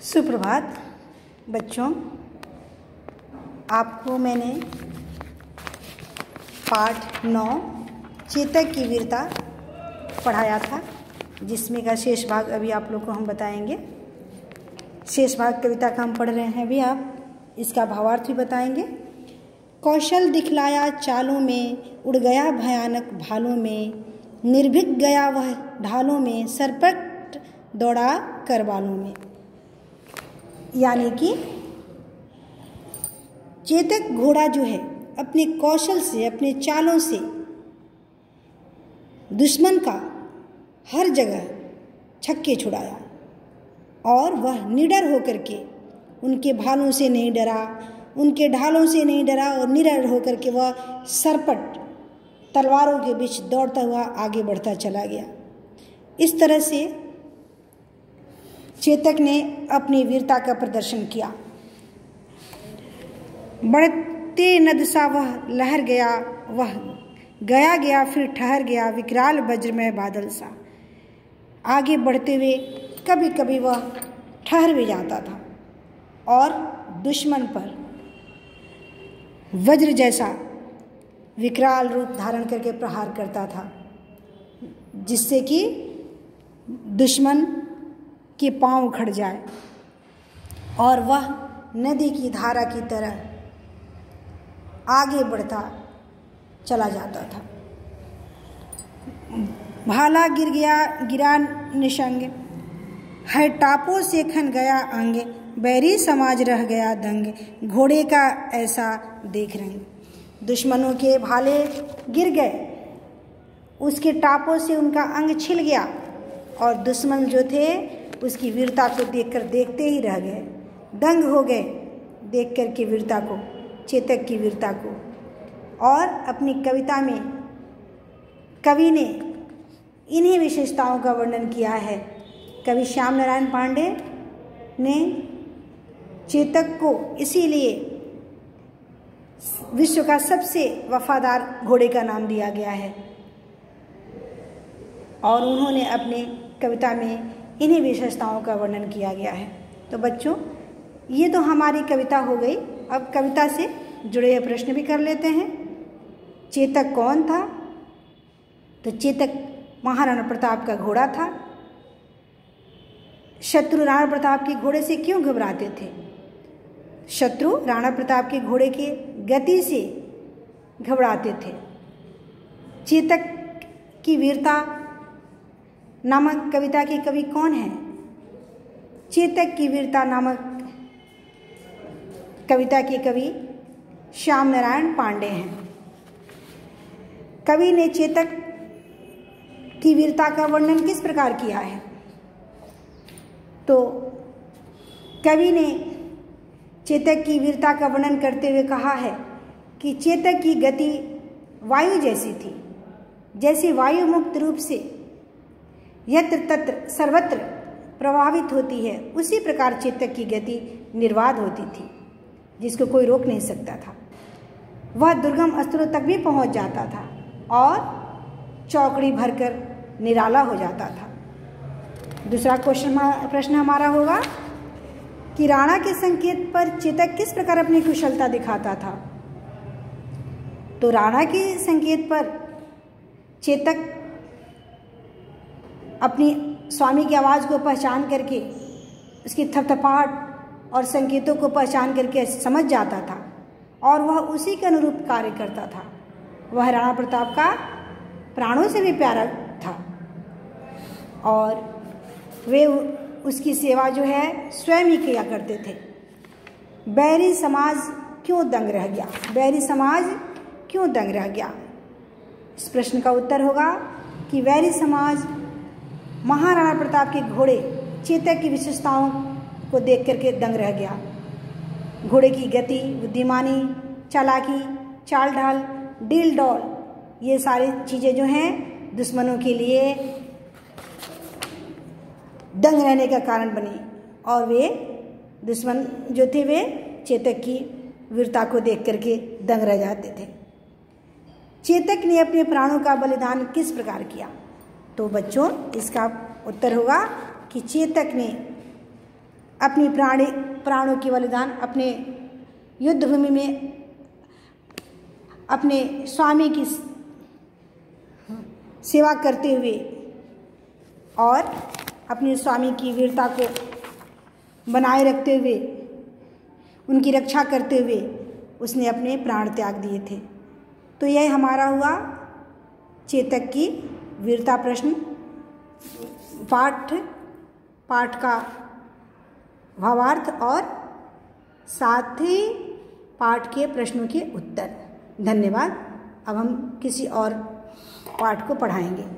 सुप्रभात, बच्चों। आपको मैंने पाठ नौ, चेतक की वीरता पढ़ाया था, जिसमें का शेष भाग अभी आप लोग को हम बताएँगे। शेष भाग कविता का हम पढ़ रहे हैं, अभी आप इसका भावार्थ भी बताएँगे। कौशल दिखलाया चालों में, उड़ गया भयानक भालों में, निर्भीक गया वह ढालों में, सरपट दौड़ा करवालों में। यानी कि चेतक घोड़ा जो है, अपने कौशल से, अपने चालों से दुश्मन का हर जगह छक्के छुड़ाया और वह निडर होकर के उनके भालों से नहीं डरा, उनके ढालों से नहीं डरा और निडर होकर के वह सरपट तलवारों के बीच दौड़ता हुआ आगे बढ़ता चला गया। इस तरह से चेतक ने अपनी वीरता का प्रदर्शन किया। बढ़ते नद सा वह लहर गया, वह गया गया, फिर ठहर गया विकराल वज्रमय बादल सा। आगे बढ़ते हुए कभी कभी वह ठहर भी जाता था और दुश्मन पर वज्र जैसा विकराल रूप धारण करके प्रहार करता था, जिससे कि दुश्मन के पाँव उखड़ जाए। और वह नदी की धारा की तरह आगे बढ़ता चला जाता था। भाला गिर गया, गिरा निशंग है टापो से खन गया अंग। बैरी समाज रह गया दंग। घोड़े का ऐसा देख रंग। दुश्मनों के भाले गिर गए। उसके टापों से उनका अंग छिल गया। और दुश्मन जो थे उसकी वीरता को देखकर देखते ही रह गए। दंग हो गए देख कर के वीरता को, चेतक की वीरता को। और अपनी कविता में, कवि ने इन्हीं विशेषताओं का वर्णन किया है। कवि श्याम नारायण पांडे ने चेतक को इसीलिए विश्व का सबसे वफादार घोड़े का नाम दिया गया है। और उन्होंने अपने कविता में इन्हीं विशेषताओं का वर्णन किया गया है। तो बच्चों, ये तो हमारी कविता हो गई। अब कविता से जुड़े हुए प्रश्न भी कर लेते हैं। चेतक कौन था? तो चेतक महाराणा प्रताप का घोड़ा था। शत्रु राणा प्रताप के घोड़े से क्यों घबराते थे? शत्रु राणा प्रताप के घोड़े के गति से घबराते थे। चेतक की वीरता नामक कविता के कवि कौन है? चेतक की वीरता नामक कविता के कवि श्याम नारायण पांडे हैं। कवि ने चेतक की वीरता का वर्णन किस प्रकार किया है? तो कवि ने चेतक की वीरता का वर्णन करते हुए कहा है कि चेतक की गति वायु जैसी थी, जैसे वायु मुक्त रूप से यत्र तत्र सर्वत्र प्रभावित होती है, उसी प्रकार चेतक की गति निर्वाध होती थी, जिसको कोई रोक नहीं सकता था। वह दुर्गम स्तरों तक भी पहुँच जाता था और चौकड़ी भरकर निराला हो जाता था। दूसरा क्वेश्चन प्रश्न हमारा होगा कि राणा के संकेत पर चेतक किस प्रकार अपनी कुशलता दिखाता था? तो राणा के संकेत पर चेतक अपनी स्वामी की आवाज़ को पहचान करके, उसकी थपथपाहट और संकेतों को पहचान करके समझ जाता था और वह उसी के अनुरूप कार्य करता था। वह राणा प्रताप का प्राणों से भी प्यारा था और वे उसकी सेवा जो है, स्वयं ही किया करते थे। बैरी समाज क्यों दंग रह गया? बैरी समाज क्यों दंग रह गया? इस प्रश्न का उत्तर होगा कि वैरी समाज महाराणा प्रताप के घोड़े चेतक की विशेषताओं को देख करके दंग रह गया। घोड़े की गति, बुद्धिमानी, चालाकी चाल ढाल डील डॉल ये सारी चीज़ें जो हैं, दुश्मनों के लिए दंग रहने का कारण बनी और वे दुश्मन जो थे, वे चेतक की वीरता को देख करके दंग रह जाते थे। चेतक ने अपने प्राणों का बलिदान किस प्रकार किया? तो बच्चों, इसका उत्तर होगा कि चेतक ने अपनी प्राणी, प्राणों की बलिदान अपने युद्ध भूमि में अपने स्वामी की सेवा करते हुए और अपने स्वामी की वीरता को बनाए रखते हुए, उनकी रक्षा करते हुए उसने अपने प्राण त्याग दिए थे। तो यह हमारा हुआ चेतक की वीरता प्रश्न, पाठ पाठ का भावार्थ और साथ ही पाठ के प्रश्नों के उत्तर। धन्यवाद। अब हम किसी और पाठ को पढ़ाएँगे।